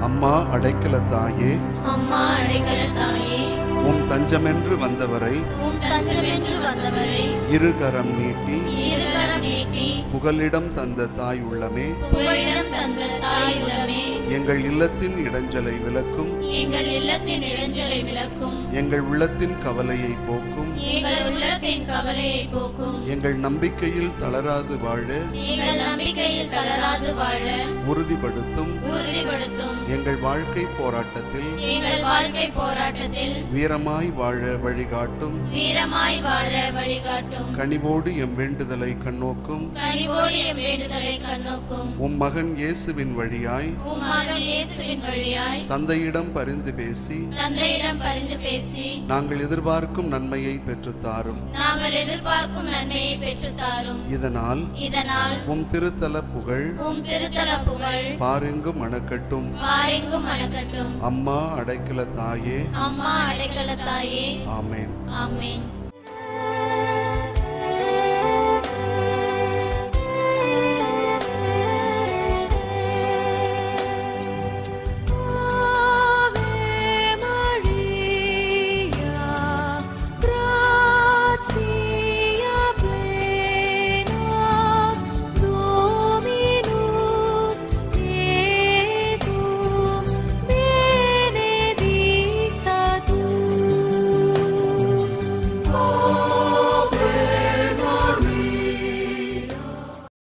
அம்மா அடைக்கல தாயே. அம்மா அடைக்கல தாயே. உம் தஞ்சமென்று வந்தவரை உம் தஞ்சமென்று வந்தவரை இருகரம் நீட்டி இருகரம் நீட்டி புகலிடம் தந்த தாய் உள்ளமே. புகழிடம் தந்த தாய் உள்ளமே. எங்கள் இல்லத்தின் இடைஞ்சலை விலக்கும் எங்கள் இல்லத்தின் இடைஞ்சலை விளக்கும். எங்கள் உள்ளத்தின் கவலையை போக்கும். எங்கள் உள்ளத்தின் கவலையை போக்கும். எங்கள் நம்பிக்கையில் தளராது வாழ. எங்கள் நம்பிக்கையில் தளராது வாழ. உறுதிப்படுத்தும். உறுதிப்படுத்தும். எங்கள் வாழ்க்கை போராட்டத்தில். எங்கள் வாழ்க்கை போராட்டத்தில். வீரமாய் வாழ வழிகாட்டும். வீரமாய் வாழ வழிகாட்டும். கனிவோடு எம் வேண்டுதலை கண்ணோக்கும். கனிவோடு எம் வேண்டுதலை கண்ணோக்கும். உம் மகன் இயேசுவின் வழியாய். உம் மகன் இயேசுவின் வழியாய். தந்தையிடம் பரிந்து பேசி. தந்தையிடம் பரிந்து பேசி. நாங்கள் எதிர்பார்க்கும் நன்மையை பெற்றுத் தாரும் நாங்கள் எதிர்பார்க்கும் நன்மையை பெற்றுத் தாரும் இதனால் இதனால் உம் திருத்தல புகழ் உம் திருத்தல புகழ் பாரெங்கும் அணக்கட்டும். பாரெங்கும் மணக்கட்டும் அம்மா அடைக்கல தாயே அம்மா அடைக்கல தாயே ஆமேன். ஆமென்.